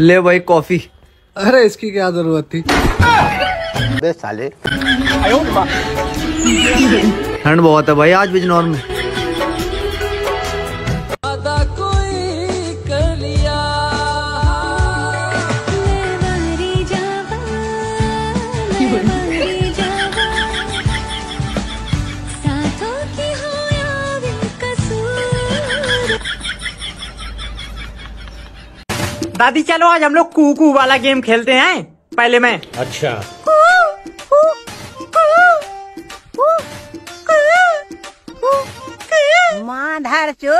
ले भाई कॉफ़ी। अरे इसकी क्या ज़रूरत थी? साले। ठंड बहुत है भाई आज बिजनौर में दादी चलो आज हम लोग कुकू वाला गेम खेलते हैं। पहले मैं। अच्छा। माधर चो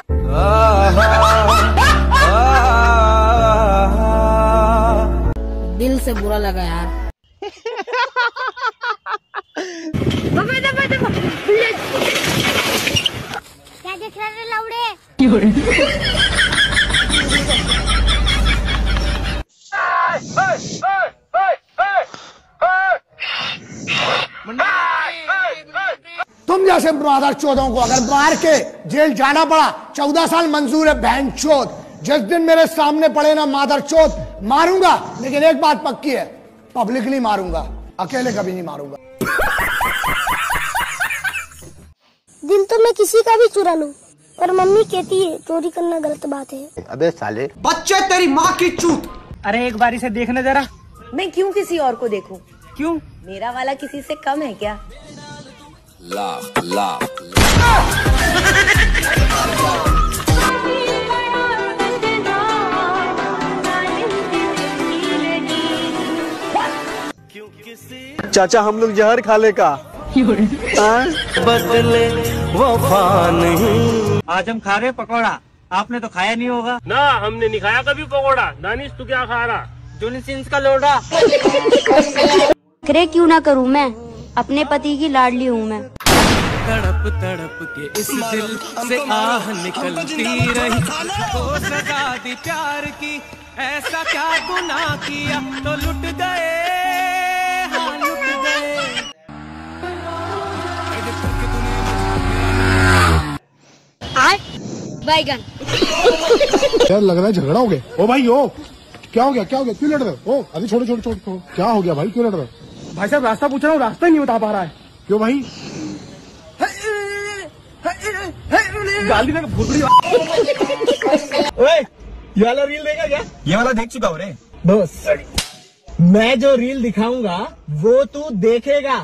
दिल से बुरा लगा यार। क्या देख रहे लौड़े? तुम जैसे मादर चौदों को अगर मार के जेल जाना पड़ा चौदह साल मंजूर है बहन चौथ जिस दिन मेरे सामने पड़े ना मादर चौथ मारूँगा लेकिन एक बात पक्की है पब्लिकली मारूँगा अकेले कभी नहीं मारूँगा। दिल तो मैं किसी का भी चुरा लूँ पर मम्मी कहती है चोरी करना गलत बात है। अबे साले। बच्चे तेरी माँ की चूत। अरे एक बारी से देखने जरा। मैं क्यों किसी और को देखूँ? क्यों? मेरा वाला किसी से कम है क्या? चाचा हम लोग जहर खा ले का बदले वफा नहीं। आज हम खा रहे पकौड़ा। आपने तो खाया नहीं होगा। ना हमने नहीं खाया कभी पकौड़ा। दानिश तू क्या खा रहा? जोनिसिंस का लोड़ा करे क्यों ना करूँ मैं? अपने पति की लाडली हूँ मैं। तड़प तड़प के इस दिल से आह निकलती रही। तो सजा दी प्यार की ऐसा क्या गुनाह किया? तो लुट गए हाँ लुट गए। बैगन यार लग रहा है झगड़ा हो गया? ओ भाई ओ क्या हो गया क्या हो गया? क्यों लड़ रहे हो? ओ अभी छोड़ो छोड़ो छोड़ो। क्या हो गया भाई? क्यों लड़ रहे हो? भाई साहब रास्ता पूछ रहा हूँ रास्ता ही नहीं बता पा रहा है। क्यों भाई? गाली में भूतड़ी ये वाला रील देगा क्या? ये वाला देख चुका हो रे। बस। मैं जो रील दिखाऊँगा वो तू देखेगा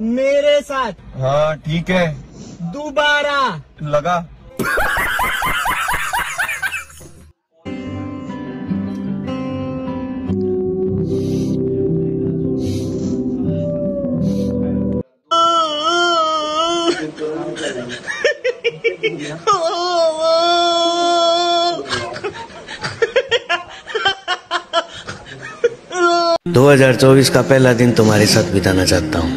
मेरे साथ। हाँ ठीक है। दोबारा। लगा। दो हज़ार चौबीस का पहला दिन तुम्हारे साथ बिताना चाहता हूँ।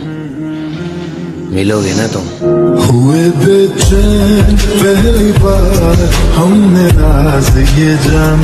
मिलोगे ना तुम? हुए बेचैन पहली बार हमने राज ये जान